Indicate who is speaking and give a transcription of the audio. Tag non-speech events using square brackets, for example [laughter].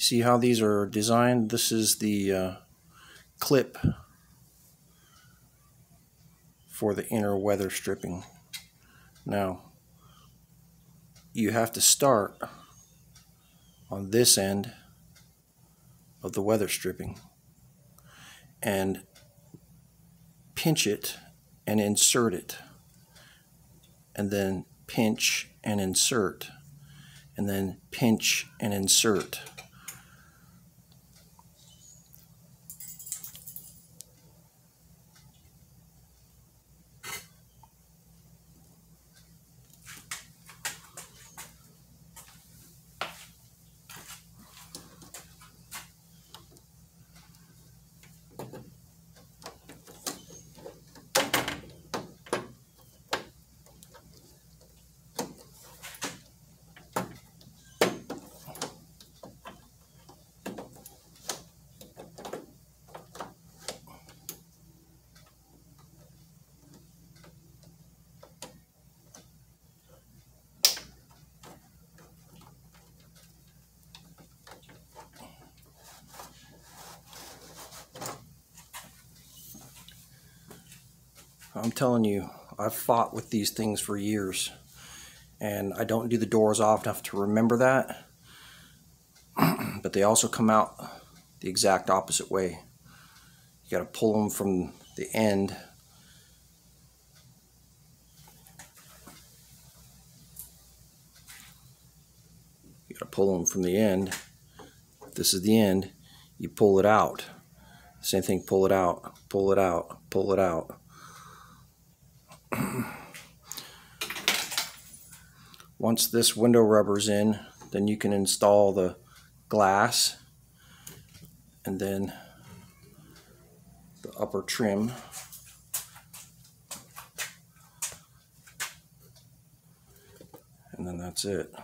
Speaker 1: See how these are designed? This is the uh, clip for the inner weather stripping. Now, you have to start on this end of the weather stripping and pinch it and insert it and then pinch and insert and then pinch and insert I'm telling you, I've fought with these things for years. And I don't do the doors off enough to remember that. [clears throat] but they also come out the exact opposite way. You got to pull them from the end. You got to pull them from the end. This is the end, you pull it out. Same thing, pull it out, pull it out, pull it out. [clears throat] Once this window rubber's in, then you can install the glass and then the upper trim. And then that's it.